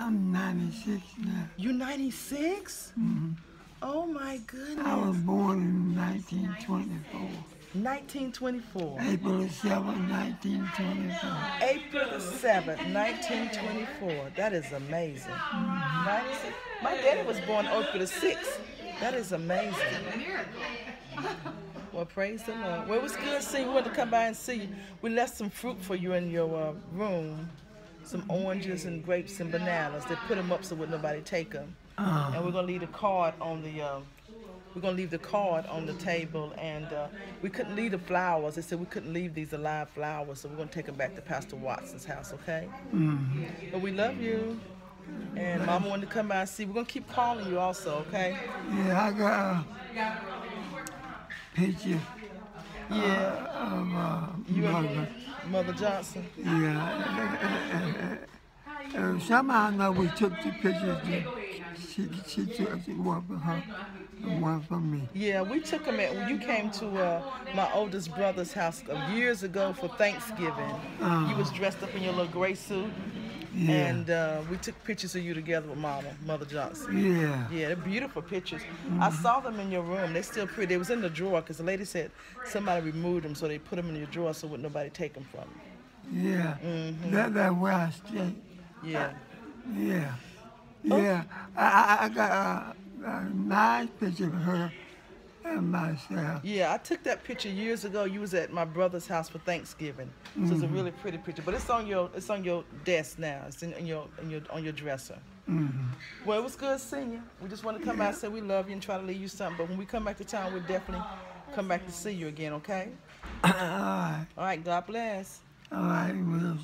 I'm 96 now. You 96? Mhm. Oh my goodness. I was born in 1924. 1924. April the 7th, 1924. April the 7th, 1924. That is amazing. 96. My daddy was born April the 6th. That is amazing. Well, praise the Lord. Well, it was good seeing you. We wanted to come by and see you. We left some fruit for you in your uh, room. Some oranges and grapes and bananas. They put them up so would nobody take them. Uh, And we're gonna leave the card on the. Uh, we're gonna leave the card on the table, and uh, we couldn't leave the flowers. They said we couldn't leave these alive flowers, so we're gonna take them back to Pastor Watson's house, okay? mm, But we love you, and Mama wanted to come by and see. We're gonna keep calling you also, okay? yeah, I got a picture Yeah, of uh, You and- mother. Mother Johnson. Yeah. Uh, somehow I know we took the pictures. She, she took one for her and one for me. Yeah, we took them at when you came to uh, my oldest brother's house uh, years ago for Thanksgiving. You was dressed up in your little gray suit, Yeah. and uh, we took pictures of you together with Mama, Mother Johnson. yeah. Yeah, they're beautiful pictures. I saw them in your room. They're still pretty. They was in the drawer because the lady said somebody removed them, so they put them in your drawer so wouldn't nobody take them from you. Yeah. That, that's where I stay. Yeah. Yeah. Oh. Yeah. I, I, I got uh, uh, a, a nice picture of her and myself. Yeah, I took that picture years ago. You was at my brother's house for Thanksgiving, so it's a mm-hmm. really pretty picture. But it's on your it's on your desk now. It's in, in your in your on your dresser. hmm Well, it was good seeing you. We just want to come by and say we love you and try to leave you something. But when we come back to town, we'll definitely come back to see you again. Okay? all right. All right. God bless. All right. Well,